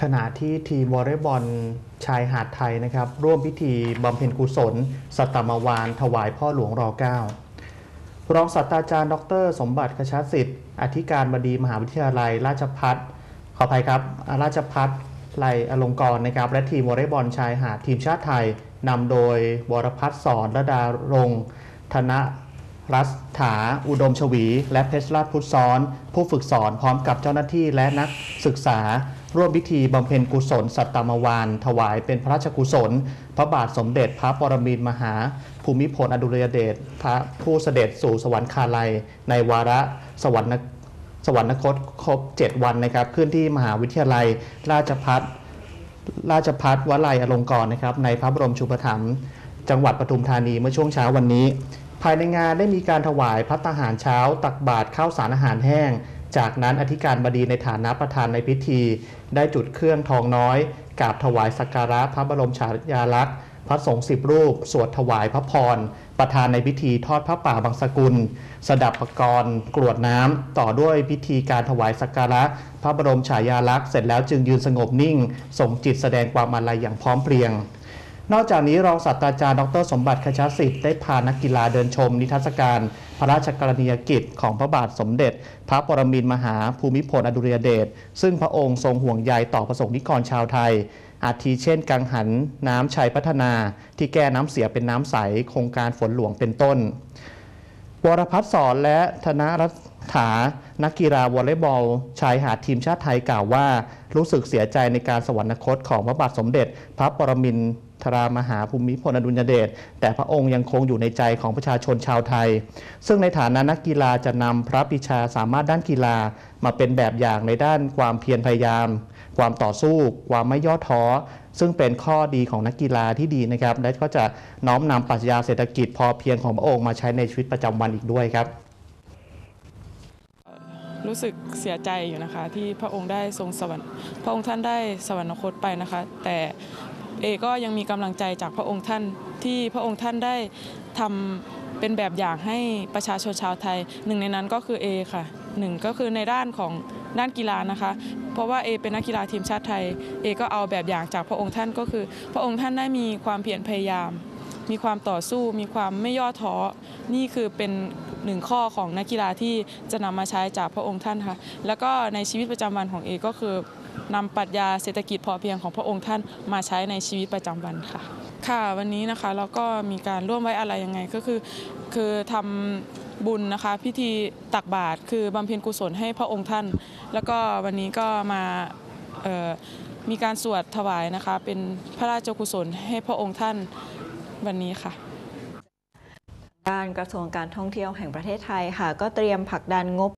ขณะที่ทีมวอลเลย์บอลชายหาดไทยนะครับ ร่วมพิธีบำเพ็ญกุศล สัตมวาน ถวายพ่อหลวงรอเก้ารองศาสตราจารย์ ดร สมบัติคชาสิทธิ์ อธิการบดีมหาวิทยาลัย ราชพัฒขออภัยครับ ราชพัฒไลอลงกรณ์นะครับ และทีมวอลเลย์บอลชายหาดทีมชาติไทยนำโดยวรพัฒน์สอนระดารงธนรัฐถา อุดมชวี และเพชรราชพุทธซ้อน ผู้ฝึกสอนพร้อมกับเจ้าหน้าที่และนักศึกษา ร่วมพิธีบำเพ็ญกุศล สัตตมวาน ถวายเป็นพระราชกุศล พระบาทสมเด็จพระปรมินทรมหา ภูมิพลอดุลยเดชพระผู้เสด็จสู่สวรรคาลัย ในวาระสวรรคสวรรคตครบ 7 วันนะครับ ขึ้นที่มหาวิทยาลัย ราชพัฒราชพัฒวลัยอลงกรณ์นะครับ ในพระบรมชูปถัมภ์จังหวัดปทุมธานีเมื่อช่วงเช้าวันนี้ ภายในงานได้มีการถวายพัตหารเช้า ตักบาตรข้าวสารอาหารแห้ง จากนั้นอธิการบดีในฐานะประธานในพิธี ได้จุดเครื่องทองน้อยกราบถวายสักการะพระบรมฉายาลักษณ์พระสงฆ์สิบรูป สวดถวายพระพร ประธานในพิธีทอดพระป่าบางสกุล สดับประกรณ์กรวดน้ำต่อด้วยพิธีการถวายสักการะ พระบรมฉายาลักษณ์เสร็จแล้วจึงยืนสงบนิ่ง ส่งจิตแสดงความอาลัยอย่างพร้อมเพรียง นอกจากนี้รองศาสตราจารย์ดรสมบัติคชาสิทธิ์ได้พานักกีฬาเดินชม นิทรรศการ พระราชกรณียกิจของพระบาทสมเด็จ พระปรมินทรมหาภูมิพลอดุลยเดชซึ่งพระองค์ทรงห่วงใยต่อประสงค์นิกรชาวไทย อาทิเช่น กังหันน้ำชัยพัฒนา ที่แก้น้ำเสียเป็นน้ำใสโครงการฝนหลวงเป็นต้นวรพัฒน์สอนและธนรัฐา นักกีฬาวอลเลย์บอล ชายหาดทีมชาติไทยกล่าวว่า รู้สึกเสียใจในการสวรรคตของพระบาทสมเด็จ พระปรมินท ทรามหาภูมิพลอดุลยเดชแต่พระองค์ยังคงอยู่ในใจของประชาชนชาวไทย ซึ่งในฐานะนักกีฬาจะนำพระปิชาสามารถด้านกีฬามาเป็นแบบอย่างในด้านความเพียรพยายาม ความต่อสู้ ความไม่ย่อท้อ ซึ่งเป็นข้อดีของนักกีฬาที่ดีนะครับ และก็จะน้อมนำปรัชญาเศรษฐกิจพอเพียงของพระองค์มาใช้ในชีวิตประจำวันอีกด้วยครับ รู้สึกเสียใจอยู่นะคะ ที่พระองค์ได้ทรงสวรรค์พระองค์ท่านได้สวรรคตไปนะคะ แต่ เอก็ยังมีกำลังใจจากพระองค์ท่านที่พระองค์ท่านได้ทำเป็นแบบอย่างให้ประชาชนชาวไทย หนึ่งในนั้นก็คือเอค่ะหนึ่งก็คือในด้านของด้านกีฬานะคะ เพราะว่าเอเป็นนักกีฬาทีมชาติไทยเอก็เอาแบบอย่างจากพระองค์ท่านก็คือ พระองค์ท่านได้มีความเพียรพยายาม มีความต่อสู้ มีความไม่ย่อท้อนี่คือเป็นหนึ่งข้อของนักกีฬาที่จะนำมาใช้จากพระองค์ท่านค่ะแล้วก็ในชีวิตประจำวันของเอก็คือ นำปรัชญาเศรษฐกิจพอเพียงของพระองค์ท่านมาใช้ในชีวิตประจำวันค่ะ ค่ะวันนี้นะคะเราก็มีการร่วมไว้อะไรยังไงก็คือ คือทำบุญนะคะพิธีตักบาตรคือบำเพ็ญกุศลให้พระองค์ท่าน แล้วก็วันนี้ก็มาเอ่อมีการสวดถวายนะคะ เป็นพระราชกุศลให้พระองค์ท่านวันนี้ค่ะ ด้านกระทรวงการท่องเที่ยวแห่งประเทศไทยค่ะ ก็เตรียมผลักดันงบ